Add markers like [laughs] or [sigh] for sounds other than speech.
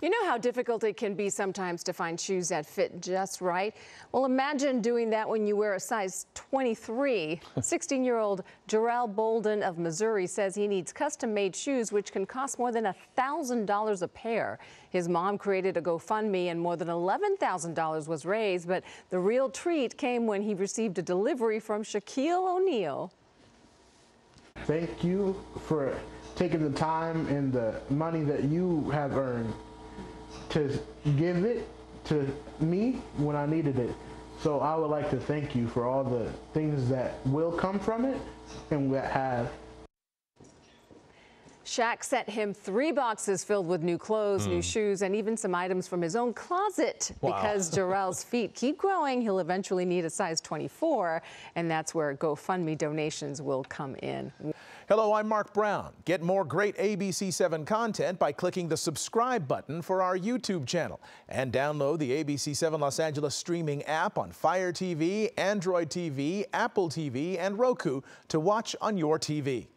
You know how difficult it can be sometimes to find shoes that fit just right? Well, imagine doing that when you wear a size 23. 16 year old Jorel Bolden of Missouri says he needs custom made shoes, which can cost more than $1,000 a pair. His mom created a GoFundMe and more than $11,000 was raised, but the real treat came when he received a delivery from Shaquille O'Neal. Thank you for taking the time and the money that you have earned to give it to me when I needed it. So I would like to thank you for all the things that will come from it and that have. Shaq sent him three boxes filled with new clothes, mm. new hmm. shoes, and even some items from his own closet. Wow. Because [laughs] Jorel's feet keep growing, he'll eventually need a size 24, and that's where GoFundMe donations will come in. Hello, I'm Mark Brown. Get more great ABC7 content by clicking the subscribe button for our YouTube channel and download the ABC7 Los Angeles streaming app on Fire TV, Android TV, Apple TV, and Roku to watch on your TV.